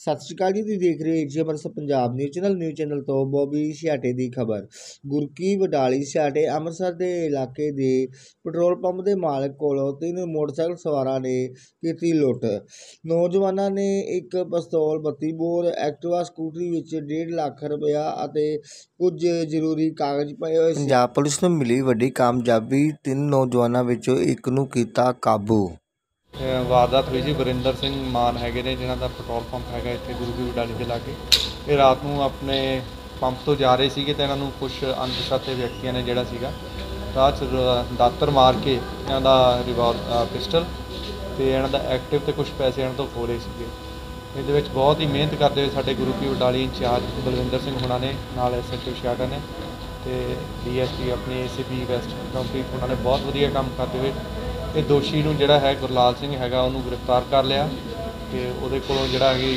ਸਤਿ ਸ਼੍ਰੀ ਅਕਾਲ ਜੀ, ਤੁਸੀਂ ਦੇਖ ਰਹੇ ਹੋ ਜੀ Amritsar Punjab news channel news channel ਤੋਂ ਬੋਬੀ ਸਿਆਟੇ ਦੀ ਖਬਰ। ਗੁਰਕੀ ਵਡਾਲੀ ਸਿਆਟੇ ਅੰਮ੍ਰਿਤਸਰ ਦੇ ਇਲਾਕੇ ਦੇ ਪੈਟਰੋਲ ਪੰਪ ਦੇ ਮਾਲਕ ਕੋਲੋਂ ਤਿੰਨ ਮੋਟਰਸਾਈਕਲ ਸਵਾਰਾਂ ਨੇ ਕੀਤੀ ਲੁੱਟ। ਨੌਜਵਾਨਾਂ ਨੇ ਇੱਕ ਪਿਸਤੌਲ 32 ਬੋਰ, ਐਕਟਿਵਾ, ਸਕੂਟਰੀ ਵਿੱਚ 1.5 ਲੱਖ ਰੁਪਇਆ ਅਤੇ ਕੁਝ ਜ਼ਰੂਰੀ ਕਾਗਜ਼ ਪਏ ਹੋਏ ਸੀ। ਪੰਜਾਬ ਪੁਲਿਸ ਨੂੰ ਮਿਲੀ ਵੱਡੀ ਕਾਮਯਾਬੀ, ਤਿੰਨ ਨੌਜਵਾਨਾਂ ਵਿੱਚੋਂ ਇੱਕ ਨੂੰ ਕੀਤਾ ਕਾਬੂ। ਵਾਰਦਾਤ ਹੋਈ ਸੀ, ਵਰਿੰਦਰ ਸਿੰਘ ਮਾਨ ਹੈਗੇ ਨੇ, ਜਿਨ੍ਹਾਂ ਦਾ ਪੈਟਰੋਲ ਪੰਪ ਹੈਗਾ ਇੱਥੇ ਗੁਰੂ ਕੀ ਵਡਾਲੀ ਦੇ ਲਾਗੇ। ਇਹ ਰਾਤ ਨੂੰ ਆਪਣੇ ਪੰਪ ਤੋਂ ਜਾ ਰਹੇ ਸੀਗੇ ਤੇ ਇਹਨਾਂ ਨੂੰ ਕੁਝ ਅਣਪਛਾਤੇ ਵਿਅਕਤੀਆਂ ਨੇ ਜਿਹੜਾ ਸੀਗਾ, ਰਾਹ 'ਚ ਰ- ਦਾਤਰ ਮਾਰ ਕੇ ਇਹਨਾਂ ਦਾ ਰਿਵਾਲਵਰ ਪਿਸਟਲ ਤੇ ਇਹਨਾਂ ਦਾ ਐਕਟਿਵ ਤੇ ਕੁਝ ਪੈਸੇ ਇਹਨਾਂ ਤੋਂ ਖੋਲੇ ਸੀਗੇ। ਇਹਦੇ ਵਿੱਚ ਬਹੁਤ ਹੀ ਮਿਹਨਤ ਕਰਦੇ ਹੋਏ ਸਾਡੇ ਗੁਰੂ ਕੀ ਵਡਾਲੀ ਇੰਚਾਰਜ ਬਲਵਿੰਦਰ ਸਿੰਘ ਹੁਣਾਂ ਨੇ, ਨਾਲ ਐਸਐਚਓ ਸ਼ਾਟਾ ਨੇ ਤੇ ਡੀਐਸਪੀ ਆਪਣੀ ਏਸੀਪੀ ਵੈਸਟ ਕੰਪਨੀ, ਉਹਨਾਂ ਨੇ ਬਹੁਤ ਵਧੀਆ ਕੰਮ ਕਰਦੇ ਹੋਏ ਇਹ ਦੋਸ਼ੀ ਨੂੰ ਜਿਹੜਾ ਹੈ ਗੁਰਲਾਲ ਸਿੰਘ ਹੈਗਾ ਉਹਨੂੰ ਗ੍ਰਿਫਤਾਰ ਕਰ ਲਿਆ ਤੇ ਉਹਦੇ ਕੋਲੋਂ ਜਿਹੜਾ ਹੈਗੀ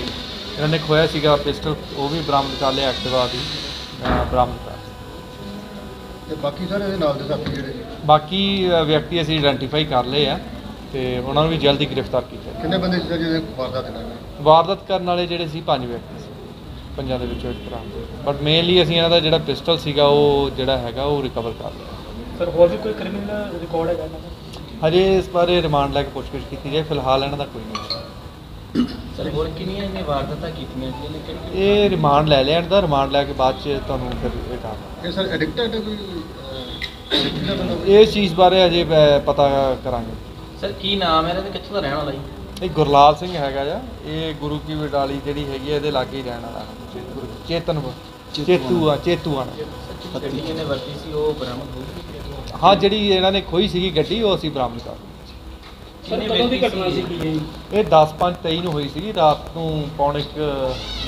ਇਹਨਾਂ ਨੇ ਖੋਇਆ ਸੀਗਾ ਪਿਸਟਲ ਉਹ ਵੀ ਬਰਾਮਦ ਕਰ ਲਿਆ ਐਕਟਿਵਾ ਦੀ ਬਰਾਮਦ ਕਰ ਤੇ ਬਾਕੀ ਸਾਰੇ ਇਹਦੇ ਨਾਲ ਦੇ ਸਾਥੀ ਜਿਹੜੇ? ਬਾਕੀ ਵਿਅਕਤੀ ਅਸੀਂ ਆਇਡੈਂਟੀਫਾਈ ਕਰ ਲਏ ਆ ਤੇ ਉਹਨਾਂ ਨੂੰ ਵੀ ਜਲਦੀ ਗ੍ਰਿਫਤਾਰ ਕੀਤਾ ਕਿੰਨੇ ਬੰਦੇ ਸੀ ਜਿਹਦੇ ਵਾਰਦਾਤ ਇਹਨਾਂ ਨੇ ਵਾਰਦਾਤ ਕਰਨ ਵਾਲੇ ਜਿਹੜੇ ਸੀ ਪੰਜ ਵਿਅਕਤੀ ਸੀ। ਪੰਜਾਂ ਦੇ ਵਿੱਚੋਂ ਇੱਕ ਬਰਾਮਦ ਬਟ ਮੇਨਲੀ ਅਸੀਂ ਇਹਨਾਂ ਦਾ ਜਿਹੜਾ ਪਿਸਟਲ ਸੀਗਾ ਉਹ ਜਿਹੜਾ ਹੈਗਾ ਉਹ ਰਿਕਵਰ ਕਰ ਲਿਆ। ਸਰ ਹੋਰ ਵੀ ਕੋਈ ਕ੍ਰਿਮੀਨਲ ਰਿਕਾਰਡ ਹੈਗਾ ਇਹਨਾਂ ਦਾ? ਹਜੇ ਇਸ ਬਾਰੇ ਰਿਮਾਂਡ ਲੈ ਕੇ ਪੁੱਛਗਿੱਛ ਕੀਤੀ ਜਾਏ ਫਿਲਹਾਲ ਇਹਨਾਂ ਦਾ ਕੋਈ ਨਹੀਂ ਹੈ ਸਰ ਹੋਰ ਕਿੰਨੀਆਂ ਇਹਨੇ ਵਾਰਦਾਤਾਂ ਕੀਤੀਆਂ ਜੀ? ਕਿਹੜੀ ਇਹ ਰਿਮਾਂਡ ਲੈ ਲਿਆ ਇਹਨਾਂ ਦਾ ਰਿਮਾਂਡ ਲੈ ਕੇ ਬਾਅਦ ਚ ਤੁਹਾਨੂੰ ਫਿਰ ਇਹ ਇਹ ਸਰ ਐਡਿਕਟਡ ਹੈ ਕੋਈ? ਇਸ ਚੀਜ਼ ਬਾਰੇ ਅਜੇ ਪਤਾ ਕਰਾਂਗੇ। ਸਰ ਕੀ ਨਾਮ ਹੈ ਇਹਦਾ ਤੇ ਕਿੱਥੋਂ ਦਾ ਰਹਿਣ ਵਾਲਾ ਜੀ? ਇਹ ਗੁਰਲਾਲ ਸਿੰਘ ਹੈਗਾ ਜਾ ਇਹ ਗੁਰੂ ਕੀ ਵਡਾਲੀ ਜਿਹੜੀ ਹੈਗੀ ਇਹਦੇ ਲਾਗੇ ਹੀ ਰਹਿਣ ਵਾਲਾ। ਚੇਤਨ ਚੇਤੂ ਆ ਚੇਤੂ ਆ ਸਰ ਜਿਹੜੀ ਗੱਡੀ ਇਹਨੇ ਵਰਤੀ ਸੀ ਉਹ ਬਰਾਮਦ ਹੋ ਗਈ ਹਾਂ ਜਿਹੜੀ ਇਹਨਾਂ ਨੇ ਖੋਈ ਸੀਗੀ ਗੱਡੀ ਉਹ ਅਸੀਂ ਬਰਾਮਦ ਕਰ ਲਈ। ਸਰ ਕਦੋਂ ਦੀ ਘਟਨਾ ਸੀ ਕੀ ਇਹ? 10 5 23 ਨੂੰ ਹੋਈ ਸੀਗੀ ਰਾਤ ਨੂੰ ਪੌਣੇ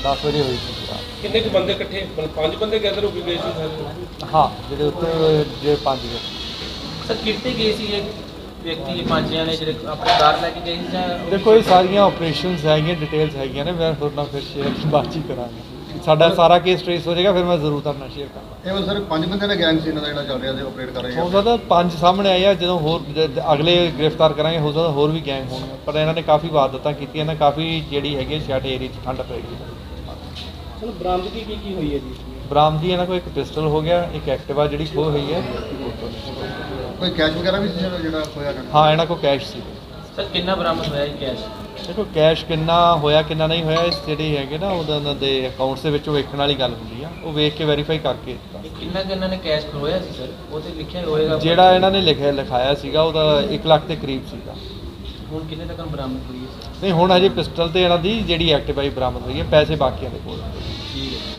10 ਵਜੇ ਹੋਈ ਸੀ ਰਾਤ। ਕਿੰਨੇ ਕੁ ਬੰਦੇ ਇਕੱਠੇ? ਪੰਜ ਬੰਦੇ ਗੈਦਰ ਹੋ ਕੇ ਗਏ ਸੀ ਸਾਰੇ ਹਾਂ ਜਿਹੜੇ ਉੱਤੇ ਜੇ ਪੰਜ ਗਏ। ਸਰ ਕਿੱਥੇ ਗਏ ਸੀ ਇਹ ਵਿਅਕਤੀ ਇਹ ਪੰਜ ਜਣੇ ਜਿਹੜੇ ਆਪਣੀ ਕਾਰ ਲੈ ਕੇ ਗਏ ਸੀ ਜਾਂ ਦੇਖੋ ਇਹ ਸਾਰੀਆਂ ਆਪਰੇਸ਼ਨਸ ਹੈਗੀਆਂ ਡਿਟੇਲਸ ਹੈਗੀਆਂ ਨੇ ਮੈਂ ਤੁਹਾਡੇ ਨਾਲ ਫਿਰ ਸ਼ੇਅਰ ਬਾਤਚੀਤ ਕਰਾਂਗਾ। ਸਾਡਾ ਸਾਰਾ ਕੇਸ ਟ੍ਰੇਸ ਹੋ ਜਾਏਗਾ ਫਿਰ ਮੈਂ ਜ਼ਰੂਰ ਤੁਹਾਡੇ ਨਾਲ ਸ਼ੇਅਰ ਕਰਾਂਗਾ। ਇਹ ਸਰ ਪੰਜ ਬੰਦੇ ਦਾ ਗੈਂਗ ਸੀ ਇਹਨਾਂ ਦਾ ਜਿਹੜਾ ਚੱਲ ਰਿਹਾ ਸੀ ਆਪਰੇਟ ਕਰ ਰਹੇ ਹੋ ਸਕਦਾ ਪੰਜ ਸਾਹਮਣੇ ਆਏ ਆ ਜਦੋਂ ਹੋਰ ਅਗਲੇ ਗ੍ਰਿਫਤਾਰ ਕਰਾਂਗੇ ਹੋ ਸਕਦਾ ਹੋਰ ਵੀ ਗੈਂਗ ਹੋਣਗੇ ਪਰ ਇਹਨਾਂ ਨੇ ਕਾਫੀ ਵਾਰਦਾਤਾਂ ਕੀਤੀਆਂ ਨੇ ਕਾਫੀ ਜਿਹੜੀ ਹੈਗੀ ਸਾਡੇ ਏਰੀਆ 'ਚ ਠੰਡ ਪਏਗੀ ਸਰ ਬਰਾਮਦਗੀ ਕੀ ਕੀ ਹੋਈ ਹੈ ਜੀ? ਬਰਾਮਦੀ ਇਹਨਾਂ ਕੋਲ ਇੱਕ ਪਿਸਟਲ ਹੋ ਗਿਆ ਇੱਕ ਐਕਟਿਵਾ ਜਿਹੜੀ ਖੋਹ ਹੋਈ ਹੈ। ਕੋਈ ਕੈਸ਼ ਵਗੈਰਾ ਵੀ ਸੀ ਸਰ ਜਿਹੜਾ ਹੋਇਆ ਇਹਨਾਂ ਹਾਂ ਇਹਨਾਂ ਕੋਲ ਕੈਸ਼ ਸੀ। ਸਰ ਕਿੰਨਾ ਬਰਾਮਦ ਹੋਇਆ ਜੀ ਕੈਸ਼ ਦੇਖੋ ਕੈਸ਼ ਕਿੰਨਾ ਹੋਇਆ ਕਿੰਨਾ ਨਹੀਂ ਹੋਇਆ ਇਸ ਜਿਹੜੀ ਹੈਗੇ ਨਾ ਉਹਦਾ ਉਹਨਾਂ ਦੇ ਅਕਾਊਂਟਸ ਦੇ ਵਿੱਚ ਉਹ ਵੇਖਣ ਵਾਲੀ ਗੱਲ ਹੁੰਦੀ ਆ। ਉਹ ਵੇਖ ਕੇ ਵੈਰੀਫਾਈ ਕਰਕੇ ਕਿੰਨਾ ਕੁ ਇਹਨਾਂ ਨੇ ਕੈਸ਼ ਖੋਇਆ ਸੀ ਸਰ ਉਹ ਤੇ ਲਿਖਿਆ ਹੋਏਗਾ। ਜਿਹੜਾ ਇਹਨਾਂ ਨੇ ਲਿਖਿਆ ਲਿਖਾਇਆ ਸੀਗਾ ਉਹਦਾ 1 ਲੱਖ ਦੇ ਕਰੀਬ ਸੀਗਾ। ਹੁਣ ਕਿੰਨੇ ਤੱਕ ਬਰਾਮਦ ਹੋਈ ਹੈ ਸਰ ਨਹੀਂ ਹੁਣ ਅਜੇ ਪਿਸਟਲ ਤੇ ਇਹਨਾਂ ਦੀ ਜਿਹੜੀ ਐਕਟਿਵਾਈ ਬਰਾਮਦ ਹੋਈ ਹੈ ਪੈਸੇ ਬਾਕੀਆਂ ਦੇ ਕੋਲ। ਠੀਕ ਹੈ।